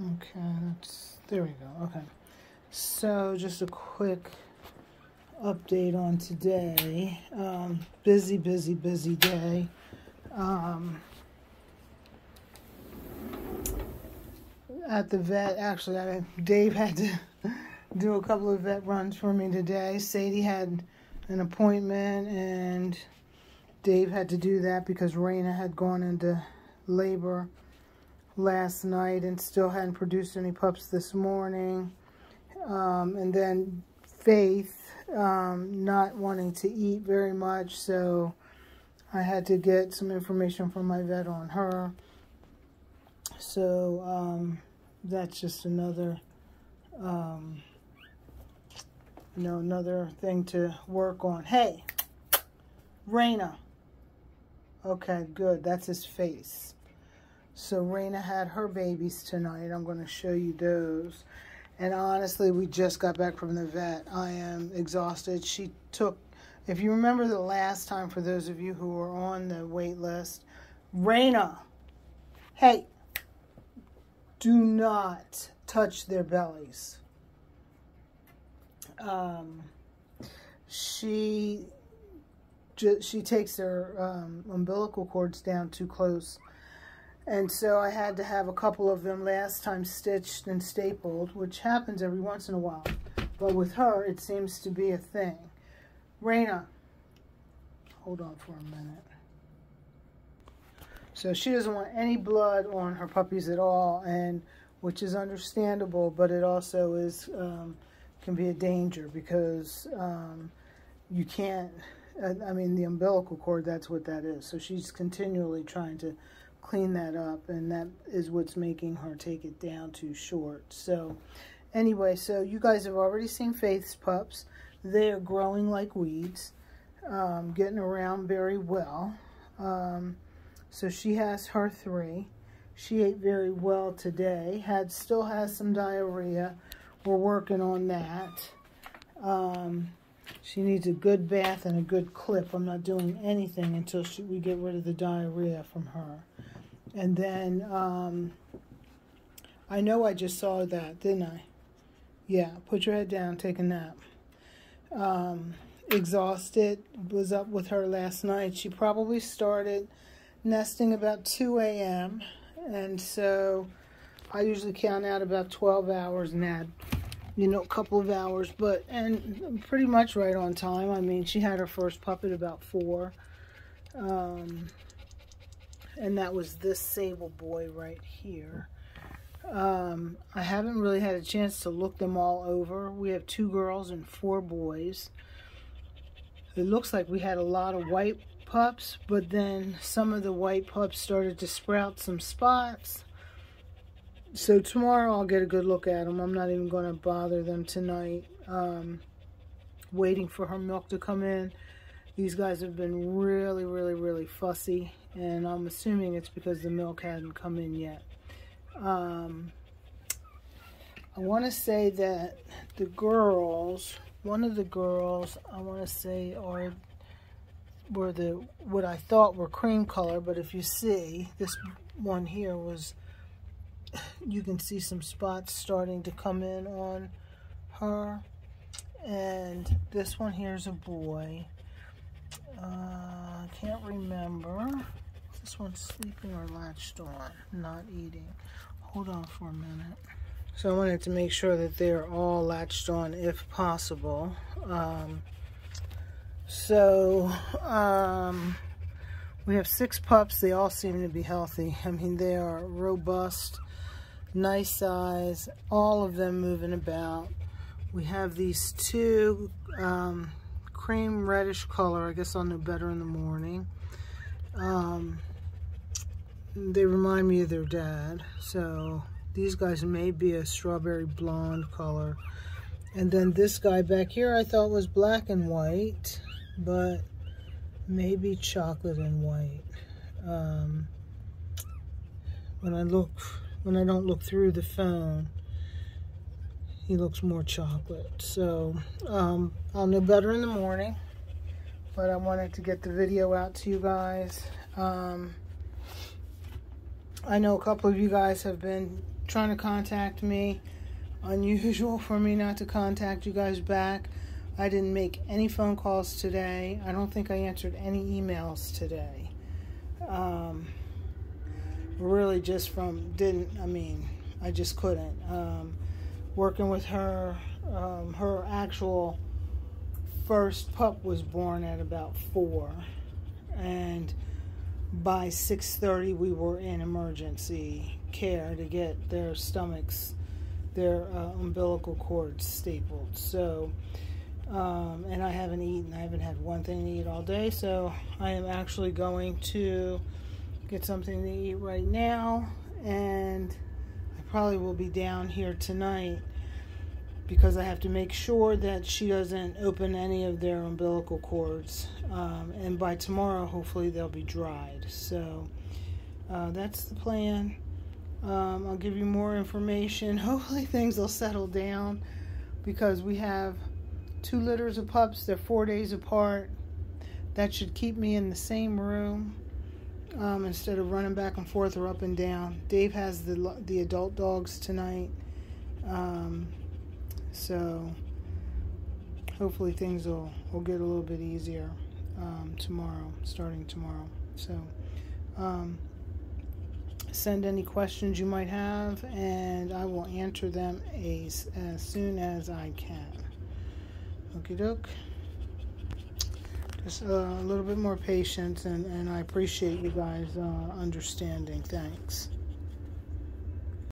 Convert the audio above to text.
Okay, that's, there we go. Okay. So, just a quick update on today. Um, busy, busy, busy day. Um, at the vet, actually, I, Dave had to do a couple of vet runs for me today. Sadie had an appointment, and Dave had to do that because Raina had gone into labor last night and still hadn't produced any pups this morning. Um, and then Faith um, not wanting to eat very much, so I had to get some information from my vet on her. So um, that's just another, um, you know, another thing to work on. Hey, Raina. Okay, good. That's his face. So Raina had her babies tonight. I'm going to show you those. And honestly, we just got back from the vet. I am exhausted. She took, if you remember the last time, for those of you who were on the wait list, Raina, hey, do not touch their bellies. Um, she she takes their um, umbilical cords down too close and so I had to have a couple of them last time stitched and stapled, which happens every once in a while. But with her, it seems to be a thing. Raina, hold on for a minute. So she doesn't want any blood on her puppies at all, and which is understandable, but it also is um, can be a danger because um, you can't. I mean, the umbilical cord. That's what that is. So she's continually trying to clean that up and that is what's making her take it down too short. So anyway so you guys have already seen Faith's pups. They are growing like weeds um, getting around very well. Um, so she has her three. She ate very well today. Had still has some diarrhea. We're working on that. Um, she needs a good bath and a good clip. I'm not doing anything until she, we get rid of the diarrhea from her. And then, um, I know I just saw that, didn't I? Yeah, put your head down, take a nap. Um, exhausted, was up with her last night. She probably started nesting about 2 a.m. And so I usually count out about 12 hours and add, you know, a couple of hours. But, and pretty much right on time. I mean, she had her first puppet about 4. Um, and that was this Sable Boy right here. Um, I haven't really had a chance to look them all over. We have two girls and four boys. It looks like we had a lot of white pups, but then some of the white pups started to sprout some spots. So tomorrow I'll get a good look at them. I'm not even going to bother them tonight. Um, waiting for her milk to come in. These guys have been really, really, really fussy and I'm assuming it's because the milk hadn't come in yet. Um, I want to say that the girls, one of the girls, I want to say are were the what I thought were cream color, but if you see, this one here was, you can see some spots starting to come in on her. And this one here is a boy. Uh, I can't remember. This one's sleeping or latched on, not eating. Hold on for a minute. So I wanted to make sure that they're all latched on if possible. Um, so um, we have six pups. They all seem to be healthy. I mean, they are robust, nice size, all of them moving about. We have these two um, cream reddish color. I guess I'll know better in the morning. Um, they remind me of their dad. So these guys may be a strawberry blonde color. And then this guy back here I thought was black and white, but maybe chocolate and white. Um, when I look, when I don't look through the phone, he looks more chocolate. So um, I'll know better in the morning. But I wanted to get the video out to you guys. Um, I know a couple of you guys have been trying to contact me. Unusual for me not to contact you guys back. I didn't make any phone calls today. I don't think I answered any emails today. Um, really, just from didn't. I mean, I just couldn't. Um, working with her, um, her actual first pup was born at about four, and by 6:30 we were in emergency care to get their stomachs, their uh, umbilical cords stapled. So, um, and I haven't eaten. I haven't had one thing to eat all day. So I am actually going to get something to eat right now, and I probably will be down here tonight because I have to make sure that she doesn't open any of their umbilical cords. Um, and by tomorrow, hopefully, they'll be dried. So uh, that's the plan. Um, I'll give you more information. Hopefully, things will settle down because we have two litters of pups. They're four days apart. That should keep me in the same room um, instead of running back and forth or up and down. Dave has the the adult dogs tonight. Um, so hopefully things will, will get a little bit easier um, tomorrow, starting tomorrow. So um, send any questions you might have, and I will answer them as, as soon as I can. Okie doke. Just uh, a little bit more patience, and, and I appreciate you guys uh, understanding. Thanks.